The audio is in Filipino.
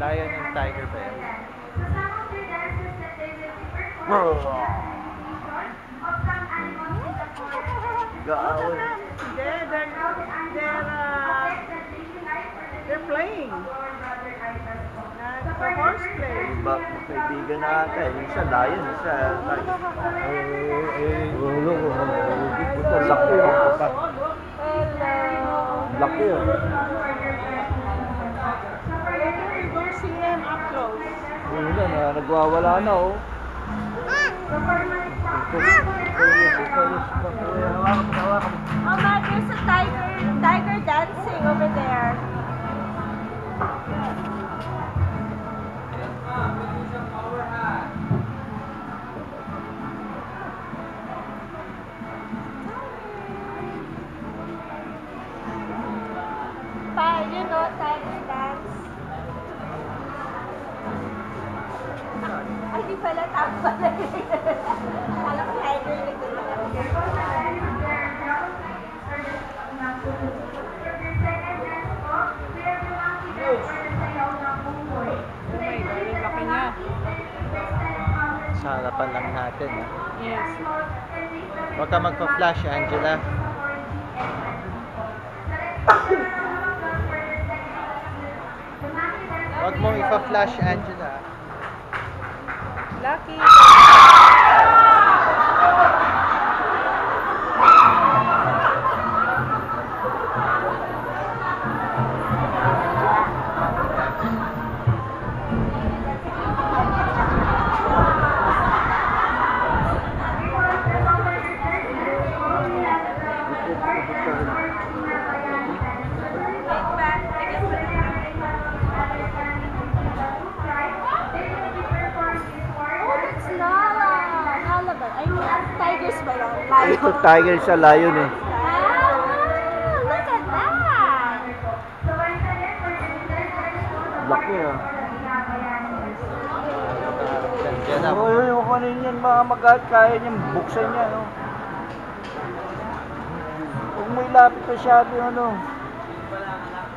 Lion and tiger ba yan? Nag-aaway. They're, they're, they're, uh, they're playing. Ba, magkaibigan na ata eh. Yung lion, yung isa tiger. Eh, eh, ulo ko. Puta, laki oh. Puta. Laki oh. Close. Ulo na, nagwawala na oh. Oh, you know tiger dance? Ay, di pala tama pala. Alam ko laki niya. Sa harapan lang natin. ah. Yes. Huwag ka magpa-flash, Angela. Huwag mo ipa-flash, Angela. Lucky. ba yun? Lion. Tiger siya, lion eh. Laki ah. Oo, yun, yung kanin yan, mga magat, kaya niyan, buksan niya, no? Huwag mo ilapit masyado, ano? Wala ka lang.